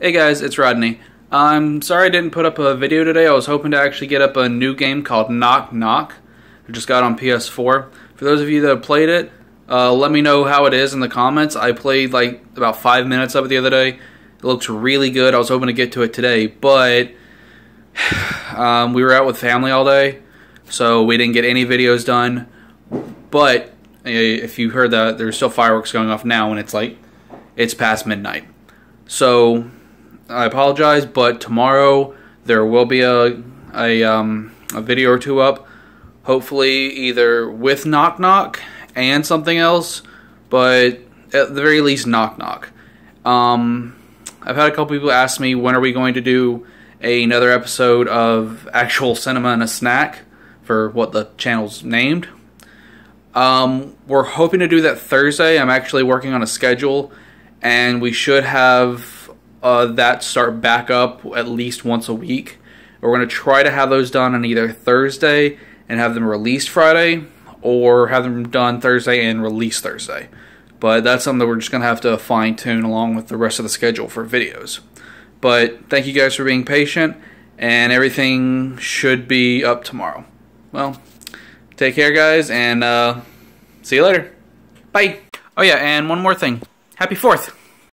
Hey guys, it's Rodney. I'm sorry I didn't put up a video today. I was hoping to actually get up a new game called Knock Knock. I just got on PS4. For those of you that have played it, uh, let me know how it is in the comments. I played like about five minutes of it the other day. It looks really good. I was hoping to get to it today, but um, we were out with family all day, so we didn't get any videos done. But eh, if you heard that, there's still fireworks going off now, and it's like it's past midnight. So I apologize, but tomorrow there will be a a, um, a video or two up. Hopefully, either with Knock Knock and something else, but at the very least, Knock Knock. Um, I've had a couple people ask me when are we going to do another episode of actual cinema and a snack for what the channel's named. Um, we're hoping to do that Thursday. I'm actually working on a schedule, and we should have uh, that start back up at least once a week. We're going to try to have those done on either Thursday and have them released Friday, or have them done Thursday and released Thursday. But that's something that we're just going to have to fine tune along with the rest of the schedule for videos. But thank you guys for being patient, and everything should be up tomorrow. Well, take care, guys, and uh, see you later. Bye. Oh, yeah, and one more thing. Happy 4th.